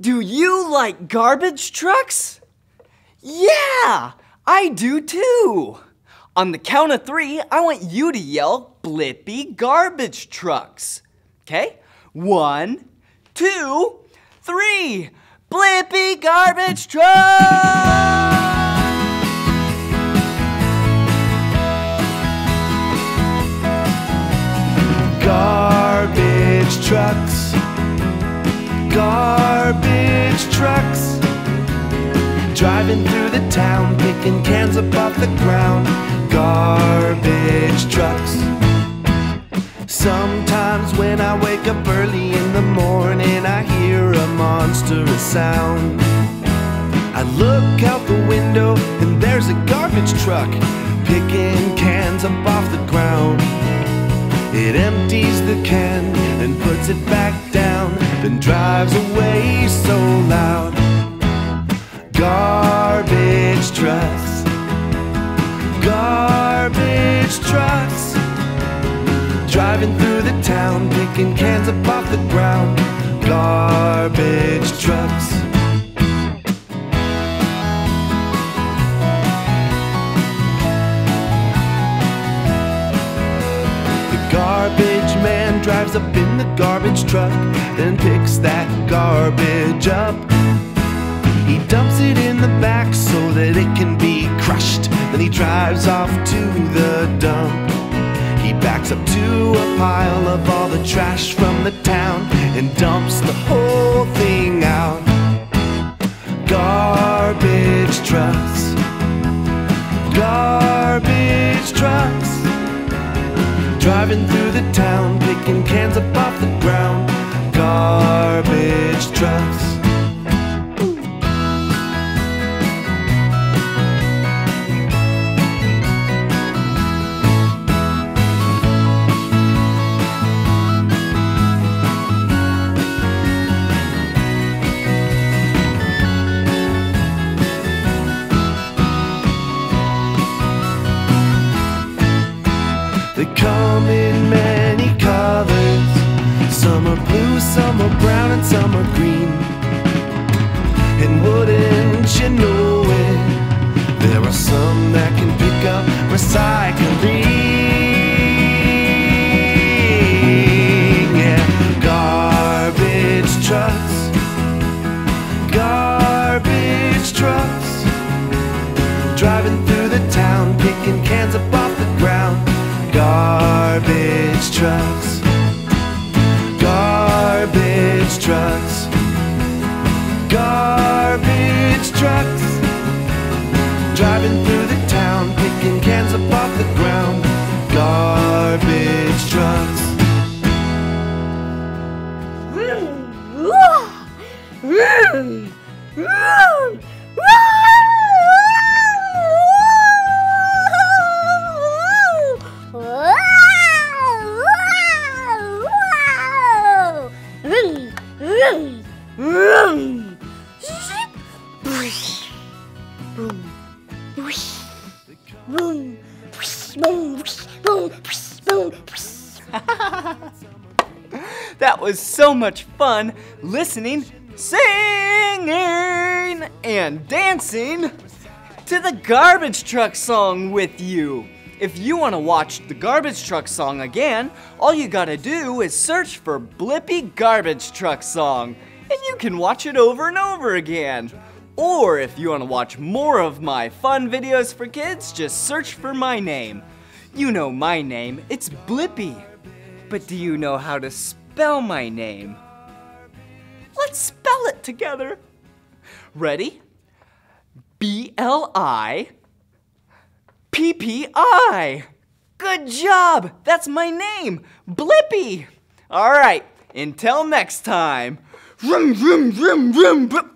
Do you like garbage trucks? Yeah, I do too. On the count of three, I want you to yell Blippi garbage trucks. Okay? One, two, three. Blippi garbage trucks! Garbage trucks. Garbage trucks. Driving through the town, picking cans up off the ground. Garbage trucks. Sometimes when I wake up early in the morning, I hear a monstrous sound. I look out the window and there's a garbage truck picking cans up off the ground. It empties the can and puts it back down, then drives away so loud. Garbage trucks, garbage trucks, driving through the town, picking cans up off the ground. Garbage trucks. The garbage man drives in the garbage truck and picks that garbage up. He dumps it in the back so that it can be crushed. Then he drives off to the dump. He backs up to a pile of all the trash from the town and dumps the whole thing out. Garbage trucks. Garbage trucks. Driving through the town, picking cans up off. Garbage trucks. They come in many colors. Some are some are brown, and some are green. And wouldn't you know it? There are some that can pick up recycling. Yeah, garbage trucks. Garbage trucks. Driving through the town, picking cans up off the ground. Garbage trucks. Trucks. Garbage trucks. Driving through the town, picking cans up off the ground. Garbage trucks. That was so much fun listening, singing, and dancing to the Garbage Truck song with you. If you want to watch the Garbage Truck song again, all you gotta do is search for Blippi Garbage Truck song, and you can watch it over and over again. Or if you want to watch more of my fun videos for kids, just search for my name. You know my name, it's Blippi. But do you know how to spell my name? Let's spell it together. Ready? B L I P P I. Good job! That's my name, Blippi. All right, until next time. Vroom, vroom, vroom, vroom.